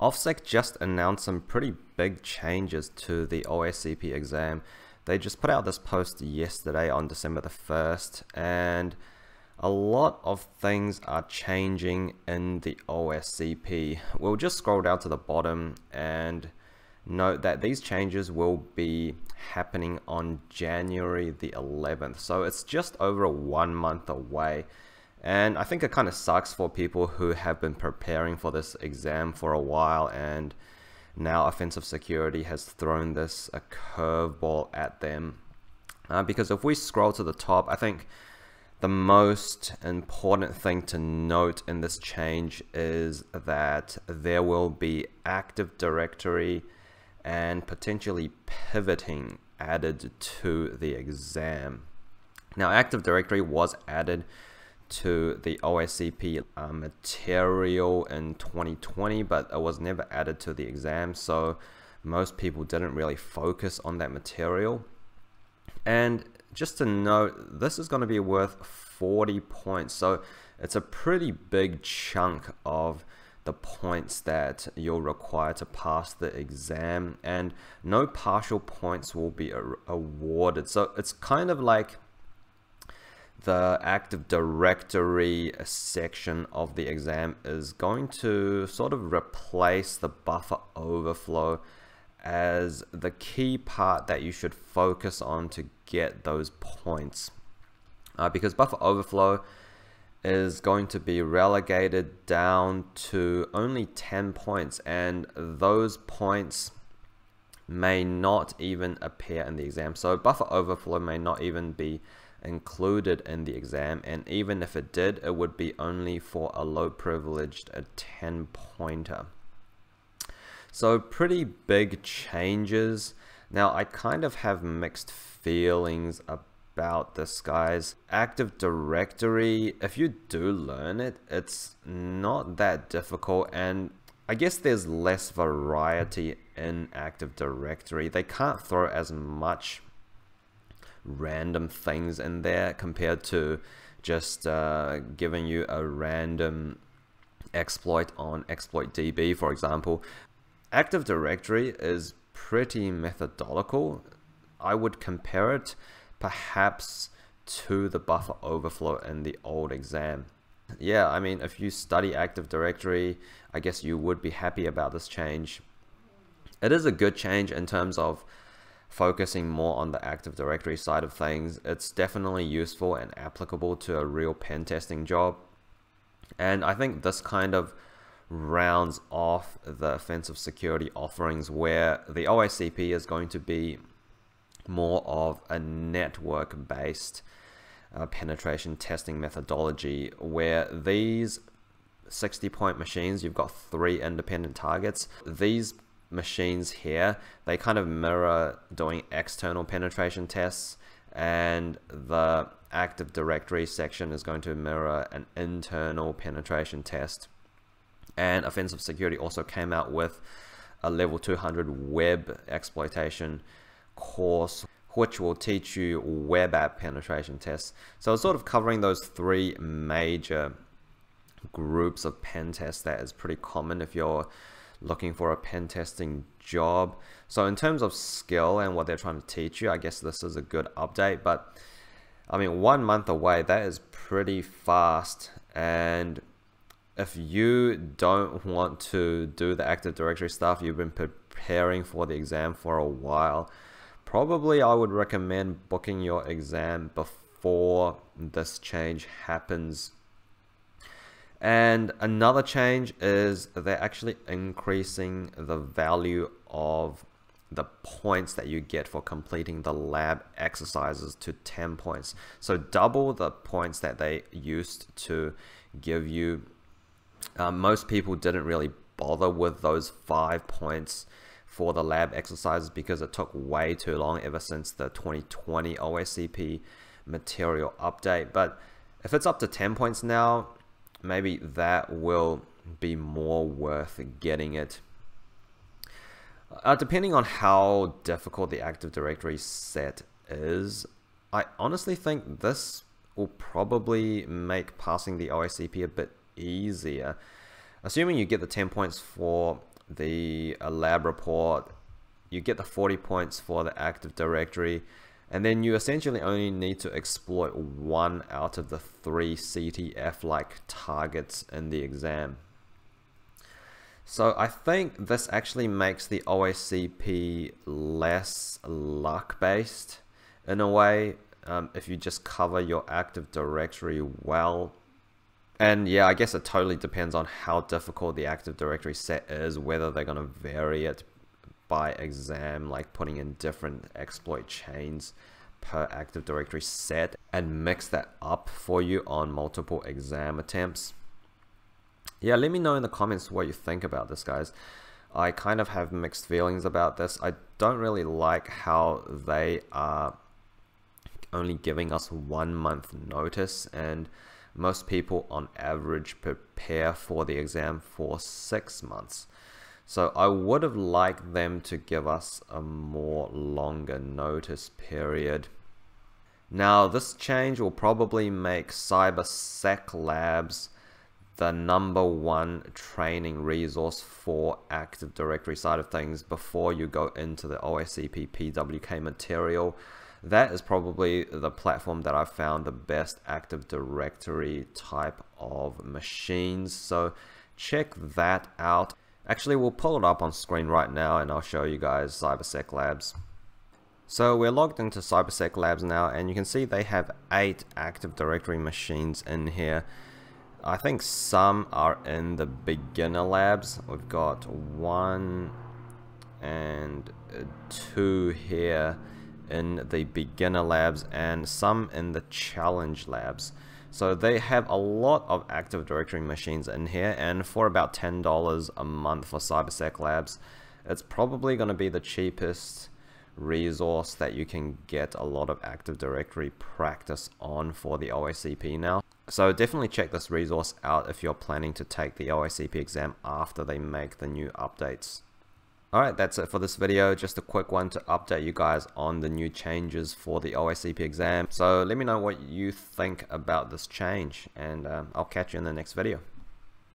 OffSec just announced some pretty big changes to the OSCP exam. They just put out this post yesterday on December the 1st and a lot of things are changing in the OSCP. We'll just scroll down to the bottom and note that these changes will be happening on January the 11th. So it's just over one month away. And I think it kind of sucks for people who have been preparing for this exam for a while and now offensive security has thrown this a curveball at them. Uh, because if we scroll to the top, I think the most important thing to note in this change is that there will be Active Directory and potentially pivoting added to the exam. Now Active Directory was added to the OSCP uh, material in 2020, but it was never added to the exam, so most people didn't really focus on that material. And just to note, this is going to be worth 40 points, so it's a pretty big chunk of the points that you'll require to pass the exam and no partial points will be awarded so it's kind of like the Active Directory section of the exam is going to sort of replace the buffer overflow as the key part that you should focus on to get those points. Uh, because buffer overflow is going to be relegated down to only 10 points and those points may not even appear in the exam. So buffer overflow may not even be included in the exam and even if it did it would be only for a low privileged a 10 pointer so pretty big changes. Now I kind of have mixed feelings about this guys Active Directory. If you do learn it it's not that difficult and I guess there's less variety in Active Directory. They can't throw as much random things in there compared to just uh, giving you a random exploit on exploit DB for example. Active Directory is pretty methodological I would compare it perhaps to the buffer overflow in the old exam. Yeah I mean if you study Active Directory I guess you would be happy about this change. It is a good change in terms of focusing more on the Active Directory side of things, it's definitely useful and applicable to a real pen testing job. And I think this kind of rounds off the offensive security offerings where the OSCP is going to be more of a network based uh, penetration testing methodology where these 60 point machines, you've got three independent targets. These machines here, they kind of mirror doing external penetration tests and the Active Directory section is going to mirror an internal penetration test. And Offensive Security also came out with a level 200 web exploitation course which will teach you web app penetration tests. So it's sort of covering those three major groups of pen tests that is pretty common if you're looking for a pen testing job. So in terms of skill and what they're trying to teach you, I guess this is a good update. But I mean, one month away, that is pretty fast. And if you don't want to do the Active Directory stuff, you've been preparing for the exam for a while, probably I would recommend booking your exam before this change happens and another change is they're actually increasing the value of the points that you get for completing the lab exercises to 10 points. So double the points that they used to give you. Uh, most people didn't really bother with those five points for the lab exercises because it took way too long ever since the 2020 OSCP material update. But if it's up to 10 points now, maybe that will be more worth getting it. Uh, depending on how difficult the Active Directory set is, I honestly think this will probably make passing the OSCP a bit easier. Assuming you get the 10 points for the lab report, you get the 40 points for the Active Directory, and then you essentially only need to exploit one out of the three CTF-like targets in the exam. So I think this actually makes the OSCP less luck-based in a way um, if you just cover your Active Directory well. And yeah, I guess it totally depends on how difficult the Active Directory set is, whether they're going to vary it by exam, like putting in different exploit chains per Active Directory set and mix that up for you on multiple exam attempts. Yeah, let me know in the comments what you think about this, guys. I kind of have mixed feelings about this. I don't really like how they are only giving us one month notice and most people on average prepare for the exam for six months. So I would have liked them to give us a more longer notice period. Now this change will probably make CyberSec Labs the number one training resource for Active Directory side of things before you go into the OSCP PWK material that is probably the platform that I've found the best Active Directory type of machines. So check that out. Actually, we'll pull it up on screen right now and I'll show you guys CyberSec Labs. So we're logged into CyberSec Labs now and you can see they have eight Active Directory machines in here. I think some are in the beginner labs. We've got one and two here in the beginner labs and some in the challenge labs. So they have a lot of Active Directory machines in here and for about $10 a month for CyberSec Labs, it's probably going to be the cheapest resource that you can get a lot of Active Directory practice on for the OSCP now. So definitely check this resource out if you're planning to take the OSCP exam after they make the new updates. Alright, that's it for this video. Just a quick one to update you guys on the new changes for the OSCP exam. So let me know what you think about this change and um, I'll catch you in the next video.